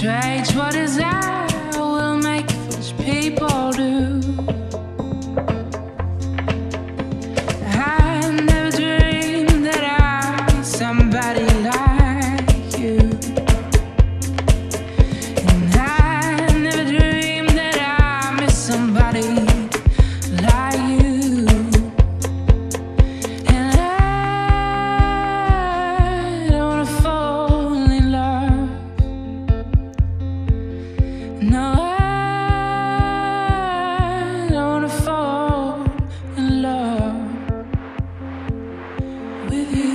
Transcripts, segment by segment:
strange what is that with you.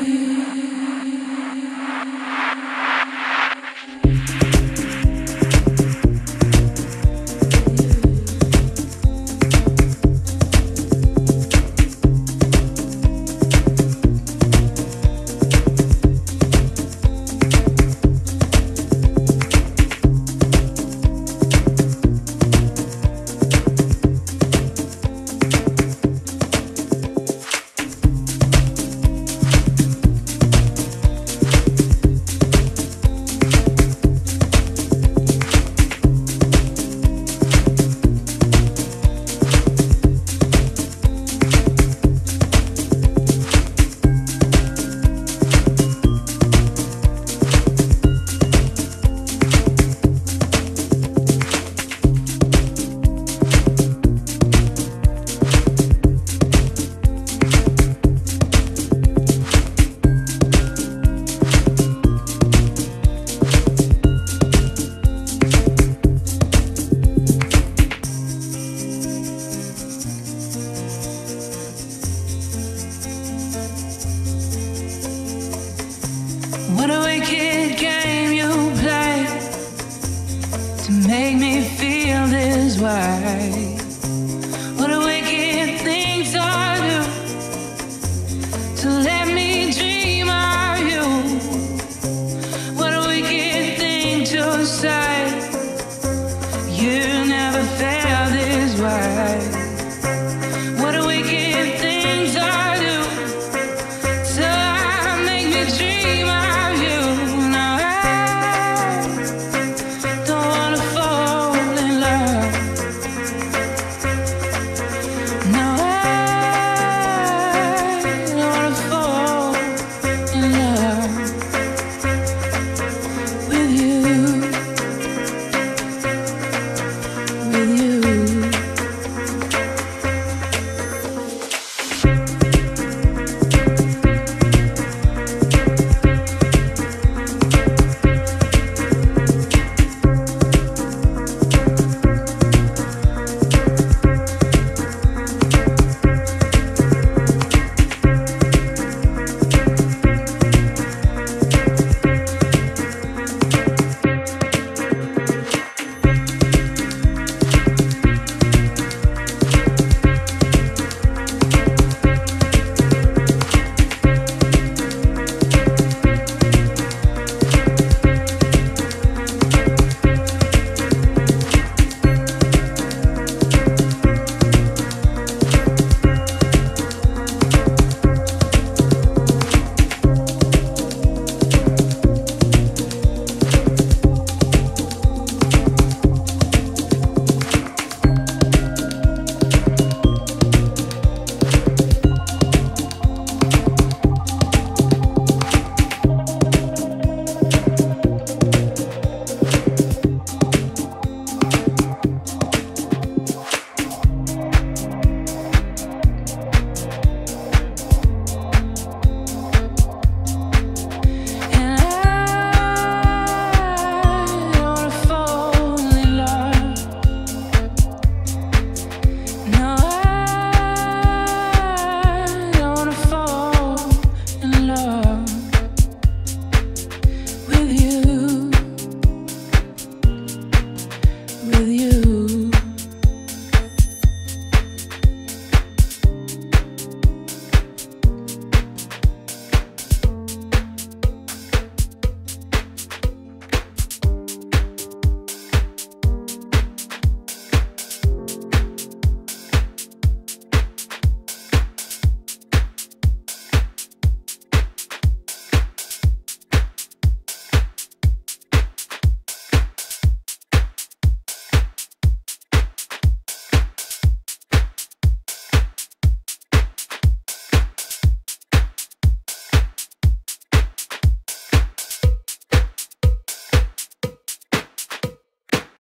field is wide. What a wicked thing to do to let me dream of you. What a wicked thing to say. You.